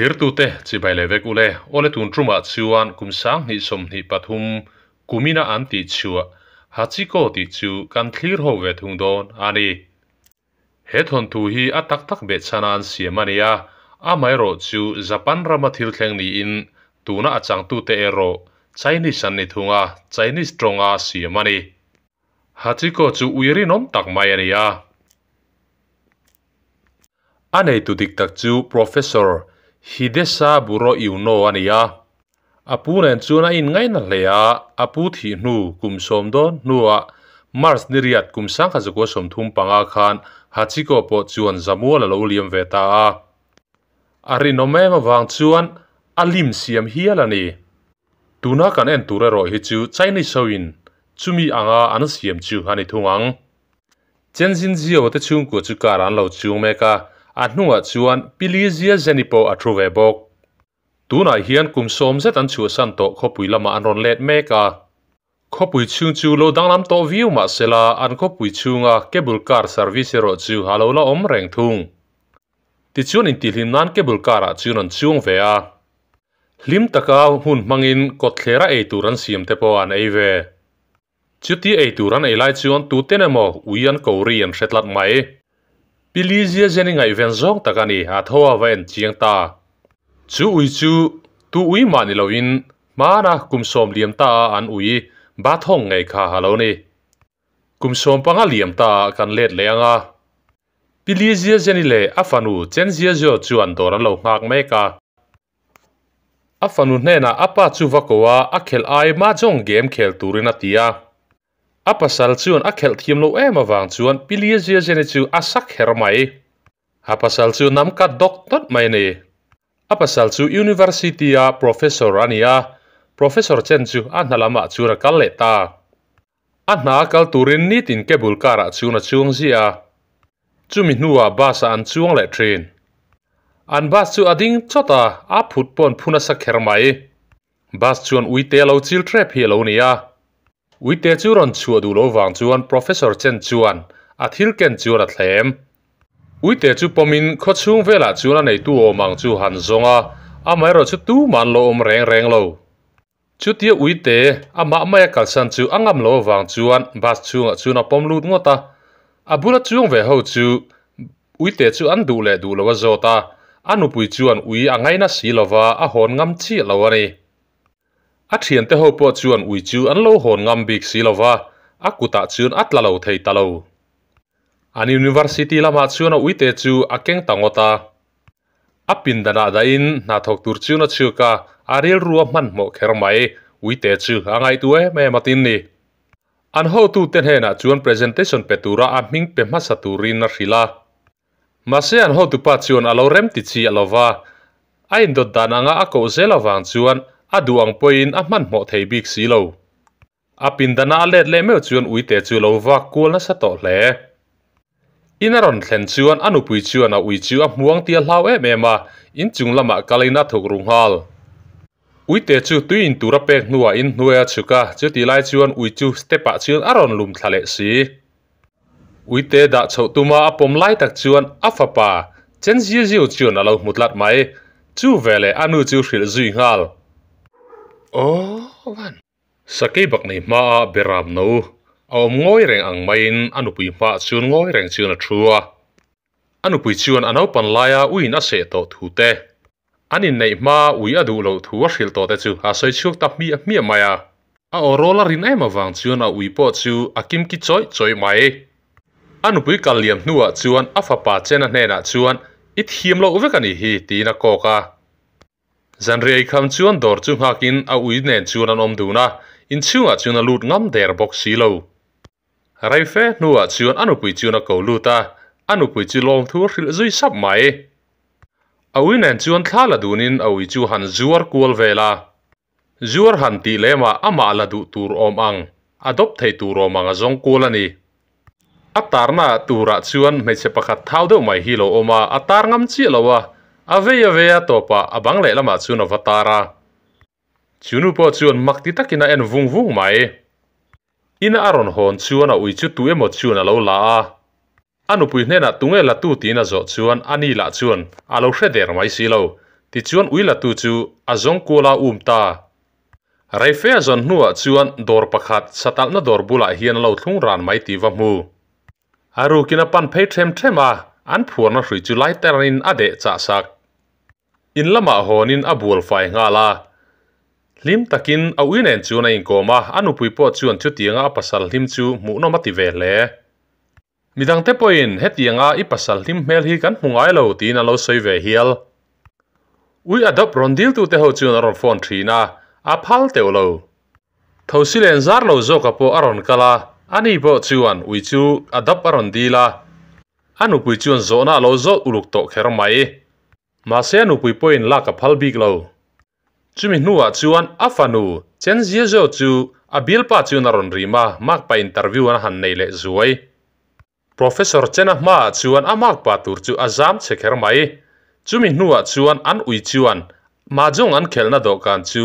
thlir tu te chi bai le vek ule ole tun truma chuan kum sang ni som ni pathum, kumina an ti chua hachi ko ti chu kan thlir ho ve thung don, ani. He thon tu hi a tak tak be chanan siamania a mai ro chu japan rama thil thleng ni in tuna achang tu te ero chinese an ni thunga chinese stronga siamani hachi ko chu uiri nom tak mai ania anei tu dik tak chu professor hidesa buro iuno ania apu nen chuna in ngai na hlea apu thi nu kum som don nuwa mars niriat kum sang kha ko som thum panga khan. Hachi ko po chuan zamu lo liam ve ta ari no me ma wang chuan alim siam hiala ni tuna kan en ture ro hi chu chinese soin chumi anga an siam chu hani thungang. Chen jin zio te chung ko chu karan lo chung me ka a hnunga chuan, pilizia zenipo a thu ve bok tuna hian kum som zet an chu san to khopui lama an ron let me ka khopui chung chu lo danglam to view ma sela an khopui chunga cable car service ro chu halo la om reng thung. Ti chuan in tilhim nan cable car a chun an chung ve a. Hlim taka hun mangin kothlera ei turan siam te po an ei ve. Chuti ei turan ei lai chuan tu te nemo uian kori an hretlat mai pilizia zeni ngai ven zong takani a thowa ven chiang ta. Chu ui chu, tu ui ma ni loin mana kum som liam ta an ui, ba thong ngai kha halo ni. Kum som panga liam ta kan let leanga pilizia zeni le afanu chenzia zo chuan dor lo ngak me ka. Afanu hne na apa chu vakowa a khel ai ma jong game khel turina tia. A pasal chuan a khel thiam lo em awang chuan pilia zia zene chu a sak her mai ha pasal chu nam ka dok tot mai ne a pasal chu university a professor ania professor chen chu a hnalama chu ra kal le ta a hna kal turin ni tin kebul kara chu na chung zia. Chu mi hnuwa basa an chuang le train an bas chu ading chota a phut pon phuna sa kher mai bas chuan uite lo chil trap hi lo nia uite chu ron chu du lo wang chuan professor chen chuan a thil ken chu ra thlem uite chu pomin, kho chung vela chuan nei tu o mang chu han zonga a. Mai ro chu tu man lo om reng reng lo. Chu tia uite a ma mai kal san chu angam lo wang chuan bas chunga chuna pom lut ngota a bula chung ve ho chu uite chu an du le du lo wa zota anu pui chuan ui angai na si lova a hon ngam chi lo ani a thian te ho po chuan ui chu an lo hon ngam bik si lova a kuta chuan atla lo thei ta an university lama chuan a ui te chu a keng tangota a pin dana da in na thok tur chu chu ka a rel ruwa man mo kher mai. Ui te chu angai tu e me matin ni. An ho tu ten he na chuan presentation petura a ming pe ma sa turin na hrila mase an ho tu pa chuan alo rem ti chi alova a in dot dan anga a ko zela wang chuan a duang poin a man mo thei bik si lo. A pin dana let le me chuan ui te chu lo wa kul na sa to hle. Inaron thlen chuan anu pui chuan a ui chu a muang tia hlau e me ma in chung lama kalina thuk rung hal. Ui te chu tui in tura pek nuwa in nuya chuka. Chu ti lai chuan ui chu stepa ah chuan aron lum thale si. Uite da chho tuma apom lai tak chuan afapa chen zia ziu chuan alo mutlat mai. Chu vele anu chu hril zui ngal o van sakei bak nei ma beram no om ngoi reng ang main anu pui ma chuan ngoi reng chuan a thua anu pui chuan pan laia uin a se to thu te. Anin nei ma ui adu lo thu a hril to te chu, a soi chuk tap mi mi maya a orola rin ema wang chun a ui po chu akim ki choi choi mai. Anu kaliam nuwa liam hnuah chuan a fapa chen a hnenah chuan i thiam lo vek ani hi tina koka kawk a zanriai kham chuan dawr chu hmakin a ui nen chuan an awm duna. In chhungah chuan a lut ngam der box si lo. Rai fe hnuah chuan anu pui chuan a ko lut a anu pui chu lawng thu hrilh zui sap mai. A ui nen chuan thla la dunin a ui chu han zuar kual vela. Zuar han ti lema ama la du tur awm ang. Adop thei tur awm ang a zawng kual ani. Atarna tura ah chuan hmeichhe pakhat thau deuh mai hi lo awma atar ngam chi lowa avei avei a topa abang ra lama chuan avatara chunu po chuan makti takina en vung vung mai. Ina aron hon chuan a ui chu tu emaw chuan a lo la a anu pui hnena tunge la tu tina zo chuan ani la chuan a lo hre der mai si lo ti chuan uila tu chu azong kula um ta. Rai fe zon nuwa chuan dor pakhat, satal na dor bula hian lo thlung ran mai ti va mu aru kina pan phei them thema, an phuar na hrui chu lai terin ade cha sak in lama honin a bul fai nga la. Lim takin a uinen chu na in koma anu pui po chuan chu tianga pasal lim chu mu no mati ve le midang te poin hetianga i pasal lim mel hi kan hungai lo tin a lo soi ve hial. Ui adop rondil tu te ho chuan aron phone thina a phal te lo. Thosilen zar lo zo ka po aron kala ani bo chuan ui chu adop aron dila anu pui chuan zo na lo zo uluk to kher mai mà se anu pui poin la ka phal big lo chumi nuwa chuan afanu chen zia zo chu abil pa chuan aron rima mak pa interview an han nei le zuai professor chena ma chuan amak pa tur chu azam chekher mai. Chumi nuwa chuan an ui chuan ma jong an khelna dawhkan chu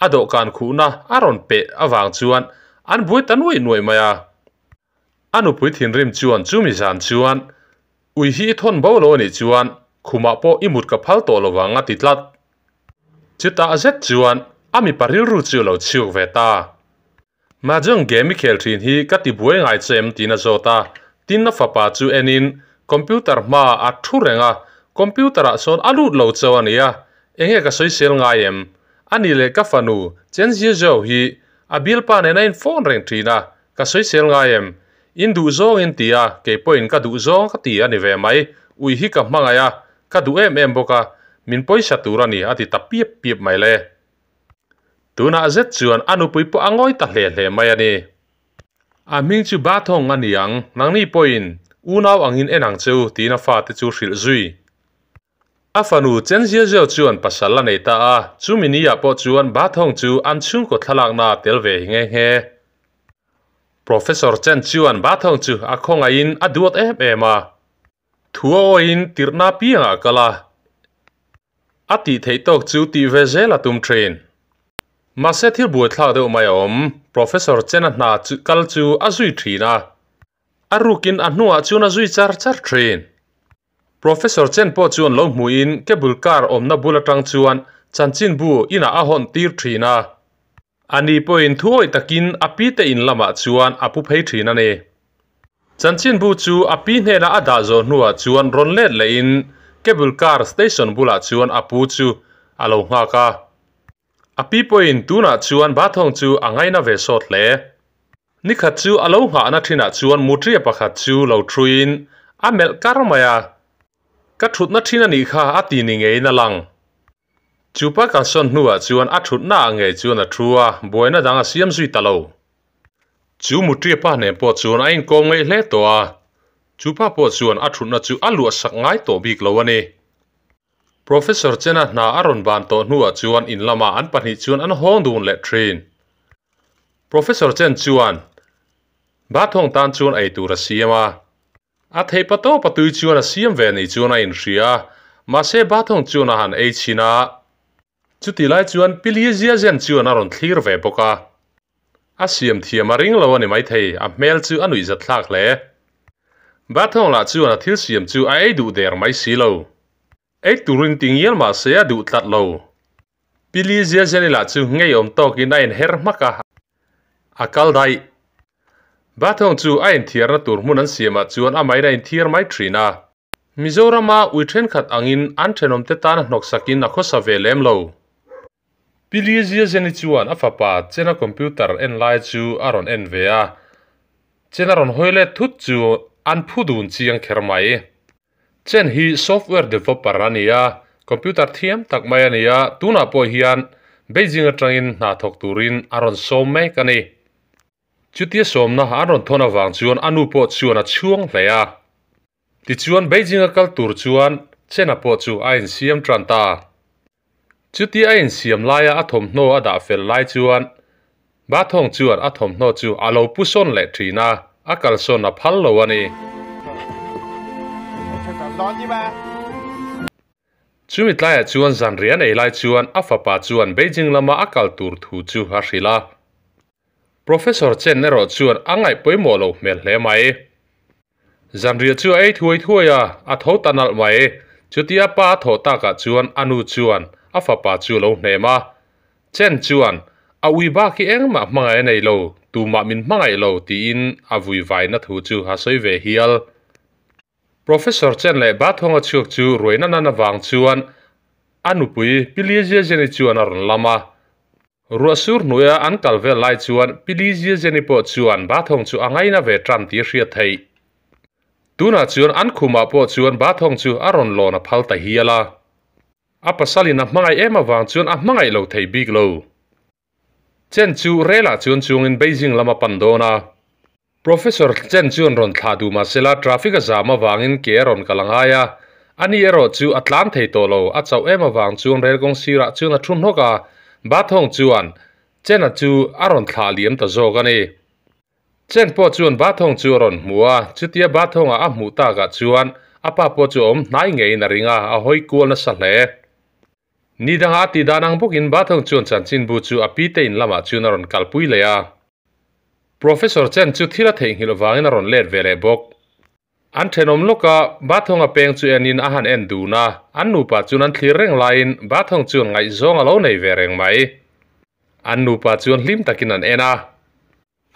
a dawhkan khuhna a rawn pe awang chuan an bui tan ui nuai maya anu pui thin rim chuan chumi zan chuan ui hi thon bo lo ni chuan khuma po imut ka phal to lowanga titlat. Chita azet chuan ami paril ru chu lo chiuk ve ta ma jong game khel thin hi ka ti buai ngai chem tina zota. Tin na fapa chu enin. Computer ma a thu renga. Computer a son alu lo chawania enge ka soi sel ngai em. Ani le ka fanu chen ji zo hi. A bil pa ne nine phone reng thina ka soi sel ngai em. In du zo in tia. Ke point ka du zo ka ti ani ve mai. Ui hi ka mangaya ka du em em boka, min poisa turani ati ta piep piep mai le. Tuna zet chuan anu pui po angoi ta hle hle mai ani. A ming chu ba thong ani ang, nang ni point unaw angin enang chu, tina fa te chu hril zui. A fanu chen zia zia chuan pasal la nei ta a. Chu mini ya po chuan ba thong chu an chung ko thalak na tel ve nge nge. Professor chen chuan ba thong chu a khong a in a duot em em a thuo in tirna pianga kala ati thei tok chu ti ve zela tum train ma se thil bu thla de mai om professor chen na chu kal chu azui zui thina arukin rukin a chu na zui char char train Professor Chen po chuan lo hmuin cable car omna bulatang chuan chanchin bu ina a hon tir thina ani po in thuoi takin api te in lama chuan apu phei thina ne chanchin bu chu api hne na ada zo nuwa chuan ron let le cable car station bula chuan apu chu. Alo nga ka. Api point tuna chuan ba thong chu angai na ve sot le. Khát chu alo nga na thina chuan mutria pakhat chu lo thuin amel karmaya ka thut na thina ni kha ati ti ni ngei na lang. Chupa ka son hnuwa chuan a thut na ngei chuan a thua boina danga siam zui talo chu mutri pa ne po chuan a in ko ngei hle to chú ba po chuan a thut na chú a lụa sak ngai tổ bik lâu anh professor chena na aron ban to hnuwa chuan in lama an pani chuan an hong dun le train professor chen chuan, ba thong tan chuan ai tur a siama a. Thei pato patui chuan a siam ve nei chuan a in hria ma se ba thong chuan a han ei china chuti lai chuan pilia zia zen chuan a ron thlir ve boka a siam thiam a ring lo ani mai thei, a mel chu anui zat thlak le. Ba thong la chuan a thil siam chu ai du der mai si lo. Ei turin ting yel ma se a du tlat lo. Pili zia zen la chu ngei om to ki nain her maka akal dai. Ba thong chu a in thiar na tur mun an siam a chuan a mai na in thiar mai thrina mizorama ui then khat angin an thenom te tan hnok sakin a khosa ve lem lo pilizia zeni chuan a fapa chena computer en lai chu aron en ve chena ron hoile thut chu an phudun chiang kher mai. Chen hi software developer ania computer thiam tak mai ania tuna po hian beijing atangin na thok turin aron som me kani chutia som na aron thona wang chuan anu po chuan a chuang hlea ti chuan beijing a kal tur chuan chena po chu a siam tranta chuti a in siam lai a thom hno a da fel lai chuan. Ba thong chuan a thom hno chu a lo pu son le thina a kal son a phal lo ani. Chumi lai chuan zan rian ei lai chuan a fapa chuan beijing lama a kal tur thu chu a hrila professor chen nero chuan angai poimo lo mel hle mai. Zanria chu ei thui à a a tho tanal mai. Chutia pa tho ta ka chuan anu chuan a fa pa chu lo hne ma chen chuan, a ui ba ki eng ma mangai e nei lo, tu ma min mangai e lo ti in, a vui vai na thu chu ha soi ve hial. Professor chen le ba thonga chuak chu roina na na wang chuan anu pui pilizia jeni chuan ar lama. Ruasur nuya an kalve lai chuan pilizia jeni po chuan ba thong chu angai na ve tram ti hria thei. Tuna chuan an khuma po chuan ba thong chu aron lo na phal ta hiala a pasali na mangai ema wang chuan a mangai lo thei big lo. Chen chu rela chuan chung in beijing lama pandona professor chen chuan ron thla du ma sela traffic a zama wangin ke ron kalangaya ani ero chu atlan thei to lo a chau ema wang chuan rel gong sira chuan a thun hoka ba thong chuan, chen a chu aron thla liam ta zo gani chen po chuan ba thong chu ron mua chutia ba thong a mu ta ga chuan. Apa po chu om nai ngei na ringa a hoi kual na sa hle ni danga ti danang bukin ba thong chuan chan chin bu chu a te in lama chu na ron kalpui le ya professor chen chu thira thei hil wangin ron let vele bok. An thenom loka, ba thong a peng chu enin a han en du na. An nu pa chuan an thlir reng lain ba thong chuan ngai zong alo nei ve reng mai. An nu pa chuan hlim takin an ena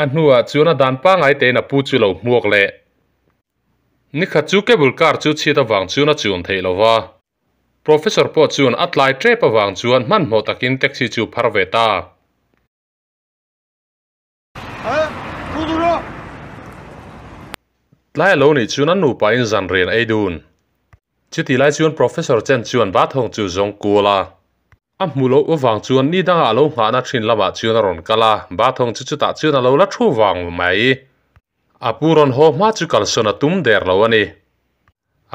an hnuah chuan a dan pa ngai te na pu chu lo hmuak le. Ni kha chu cable car chu chita wang chuan a chun thei lova professor po chuan atlai tre pa wang chuan man mo takin taxi chu phar ve ta lai lo ni chuan an nu pa in zan rian ei dun. Chu ti lai chuan professor chen chuan ba thong chu zong kula a hmu lo wang chuan ni danga lo nga na thin lama chuan a ron kala. Ba thong chu chu ta chuan a lo la thu wang mai. A puron ho ma chu kal sona tum der lo ani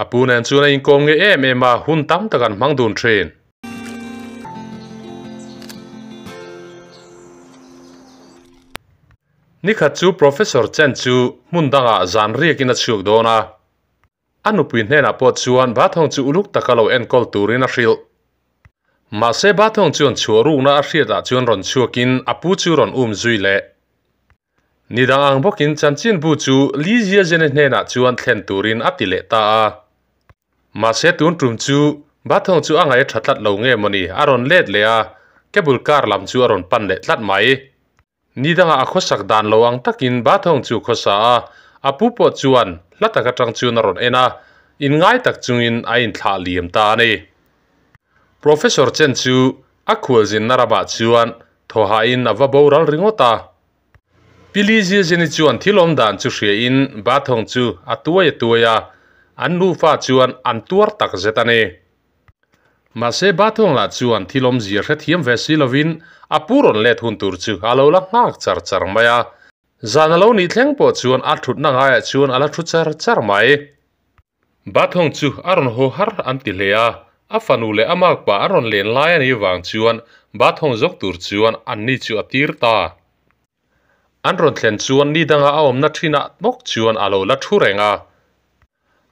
a pu an chuan in kong nge em em ma hun tam takan mang dun thin ni khat chu professor chen chu mun danga zan riak in a chuk dona. Anu pui hne po chuan ba thong chu uluk takalo en kol turin a hril ma se ba thong chuan chuaru na a hriata chuan ron chuakin apu chu ron um zui le. Ni dang ang bokin chan chin bu chu li zia zen hne na chuan thlen turin a ti le ta a ma se tun trum chu, ba thong chu angai lâu nghe mà moni aron let le cái kebul kar làm chu aron pan le tlat mai. Ni danga a khosak dan lo ang takin ba thong chu khosa a. Apu po chuan lata ka tang chuan ron ena in ngay tắc chung in ai in thả liềm ta nè professor chen chu, a khul zin naraba chuan, tho ha in ava boral ringota pilizia jeni chuan thilom dan chu hria in, ba thong chu a tuai tuaya an nu fa chuan an tuar tak zetani ma se ba thong la chuan thilom zir hre thiam ve silovin a puron le thun tur chu. Alo la ngak char char maya zan alo ni thleng po chuan a thut na ngai chuan ala thu char char mai. Ba thong chu aron ho har an ti hlea a. Fanu le amak pa aron len lai ani wang chuan, ba thong jok tur chuan an ni chu atir ta. An ron thlen chuan ni danga awm na thina mok chuan alo la thu renga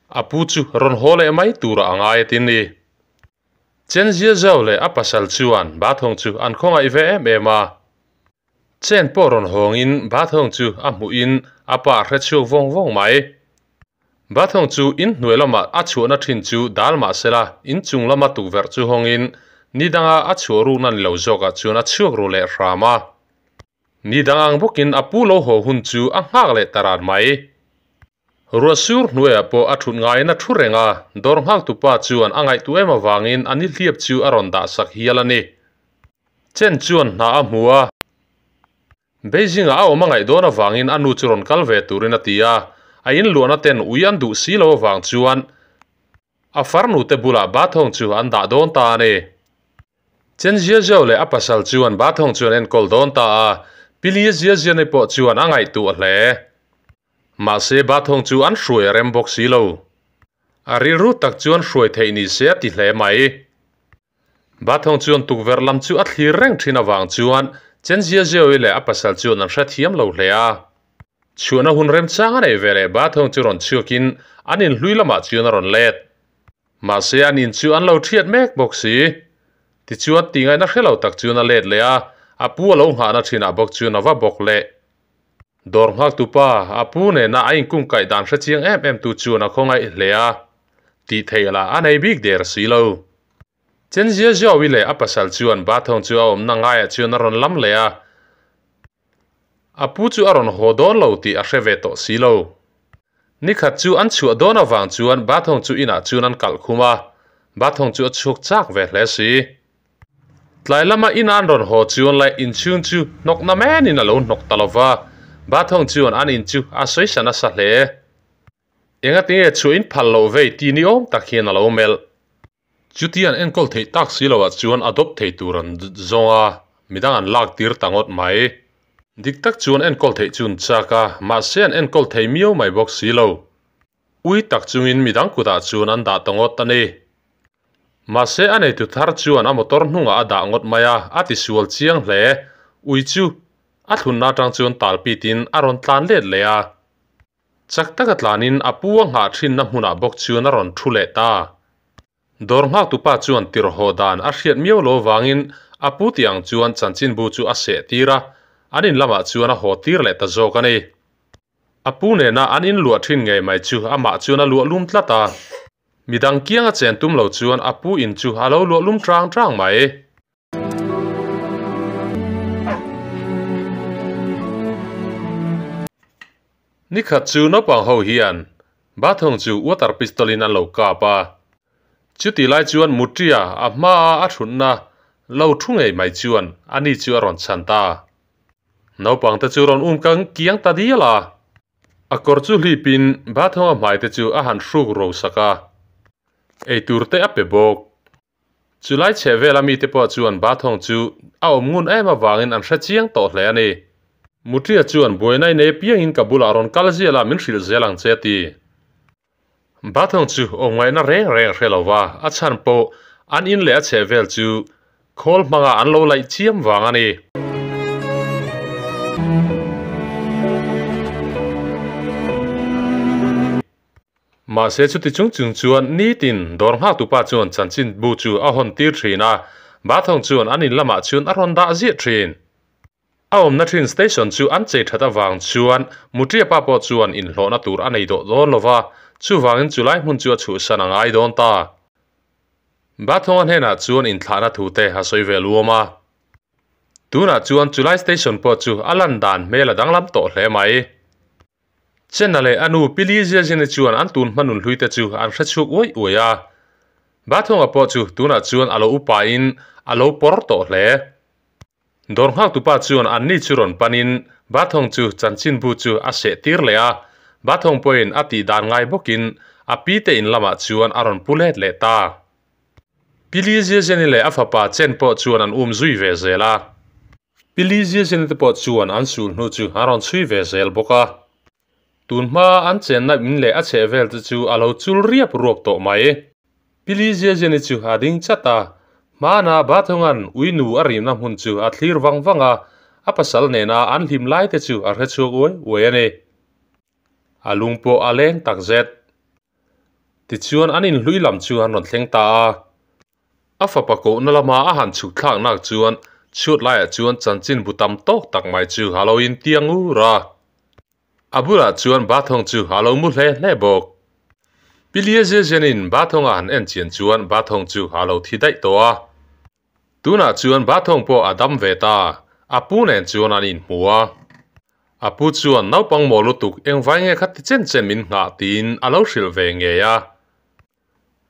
a chu ron hole mai tura angai tini. Chen zia zau le apasal chuan ba thong chu an khonga i ve em em a chen po ron hong in ba thong chu a mu in apa pa hre chu vong vong mai. Ba thong chu in hnuai lama a chuana thin chu dal ma sela in chung lama tu ver chu hong in. Ni danga a chuaru nan lo zoka chuana chuak ru le rama ni dangang bukin a lo ho hun chu a ngak le taran mai ruasur hnuai po a thun ngai na thu renga. Dor hak tu pa chuan angai tu ema wangin ani hliap chu aron da sak hialani chen chuan na a hmua Beijing a oma ngai dona wangin anu churon kalve turin atia a. In luana ten uyan du si lo wang chuan. A farnu te bula ba thong chu an da don ta ne chen zia zau le a pasal chuan ba thong chuan en kol don ta a. Pilia zia zia ne po chuan angai tu a hle mà xe ba thông chú ăn sủi rem bok lâu, lo. A ri tạc chú ăn sủi thầy ni xe tì hle mai e. ba thong chuan tukver lam chu a thlir reng thina wang chuan chen zia zia e le a pasal chuan an sát thiam lâu hle a. Chuan rèm hun rem chang về vele ba thong chu kín ăn anin hlui lama mà a ron let. Ma se anin chu an lo thiat mek bok si ti chuan tingai na hrelo tak chuan a let le à a pu lo nga na thina bọc chú ăn và bọc le dor hak tu pa a pu ne na ain kum kai dan hra chiang em em tu chu na khongai hle a ti thei la anei big der si lo chen zia zio wi le apasal chuan ba thong chu om na ngai chuan ron lam le a apu chu aron hodon lo ti a hreve to si lo ni khat chu an chu don awang chuan ba thong chu ina chuan an kal khuma ba thong chu chuk chak ve hle si tlai lama in an ron ho chuan lai in chun chu nok na men in alo nok talova ba thong chuan an in chu, a soi sana sa hle. Enga te chu in phal lo ve ti ni om tak hian alo mel. Chutian en kol thei tak si lo chuan adopt thei turan zonga midang an lak tir tangot mai. Dik tak chuan en kol thei chun chaka ma sen en kol thei miau mai bok si lo. Ui tak chungin midang kuda chuan an da tangot tani ma se anei tu thar chuan a motor hnunga a da ngot maya a ti sual chiang hle. Ui chu a thun na tang chuan talpi tin a ron tlan let le a. Chak taka tlanin a nga thin na hmuna ah bok chuan a ron thu le ta. Dor nghak tu pa chuan tir ho dan a hriat miau lo wangin apu tiang chuan chanchin bu chu a se tira anin lama chuan a ho tir le ta zawk ani. A pu ne na anin lua thin ngei mai chu ama chuan a lua lum tlata midang kianga chen tum lo chuan apu in chu alo lua lum trang trang mai e. ni khat chu no pang ho hian. Ba thong chu water pistolin an lo ka pa chu ti lai chuan mutria a ma a thun na. Lo thungei mai chuan, ani chu aron chan ta. No pang ta chu ron um kang kiang ta diala a kor chu hli pin, ba thong a mai te chu a han hruk ro saka. Ei tur te a pe bok. Chu lai che vela mi te po chuan ba thong chu a om ngun em awangin an hra chiang to hle ani mutria chuan buainai ne piang in kabula ron kalziala min hril zelang che ti bathong chu ongwai na reng reng hrelowa a chan po, an in le a che vel chu, khol manga an lo lai chiam wang ani. Ma se chu ti chung chung chuan, ni tin, dor ha tu pa chuan, chan chin bu chu a hon tir thina bathong chuan, an in lama chuan a ron da zia thin awm na train station chu an chei thata wang chuan, mutria pa po chuan in hlawna tur anei do dawn lova chu wangin chulai hmun chu a chu sana ngai dawn ta. Bathong an hena ah chuan in thlana thu te ha soi ve luama tuna ah chuan chulai station po chu alan dan mela danglam to hle mai. Chenale anu pilizia jene chuan an tun manun hluite chu an hre oi oya bathong a po chu tuna ah chuan alo upa in alo por to hle dor hak tu pa chuan an ni churon panin bathong chu chanchin bu chu a se tir le a bathong poin ati dan ngai bokin a pi te in lama chuan aron pulet le ta. Pilizia zeni le afa pa chen po chuan an um zui ve zela pilizia zeni te po chuan an sul nu chu aron chui ve zel boka tunma an chen na min le a che vel chu alo chul riap ruak to mai. Pilizia zeni chu ading chata mana bathongan uinu arim na hun chu a thlir wang wanga a pasal ne na an hlim lai te chu a rhe chu oi we ane alung po aleng tak zet. Ti chuan an in hlui lam chu an ron thleng ta a. Fa pa ko na lama a han chu thak nak chuan. Chut lai a chuan bút butam tok tak mai chu halloween tiang u ra. Abura chuan bathong chu halo mu hle hle bok pilia je jenin bathong an en chian chuan bathong chu halo thi dai to a tuna chuan bathong po adam ve ta. Apu nen chuan an in mua apu chuan naupang mo lutuk eng vai nge khat chen chen min nga tin alo hril ve nge ya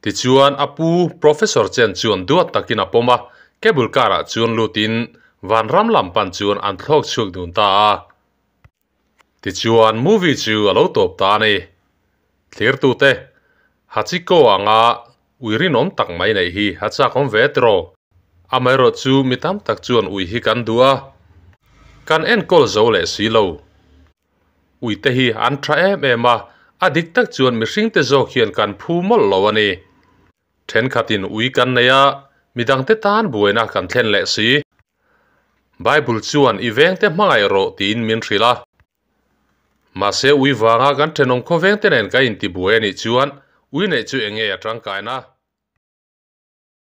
ti chuan apu, professor chen chuan duat takin apoma kebul kara ah chuan lutin van ram lam pan chuan an thlok chuk dun ta ti chuan movie chu alo top ta ni. Thlir tu te. Hachiko anga, uirin om tak mai nei hi. Hacha kom vetro amai ro chu mitam tak chuan ui hi kan dua. Kan en kol zo le si lo. Ui te hi an tra em em a, adik tak chuan mi hring te zo khian kan phu mol lo ani. Then khatin ui kan neya midang te tan buena kan thlen le si. Bible chuan iveng te hmangai ro tin min thrila ma se ui wanga kan thenong kho veng te nen ka in ti bueni chuan, ui nei chu enge atang kaina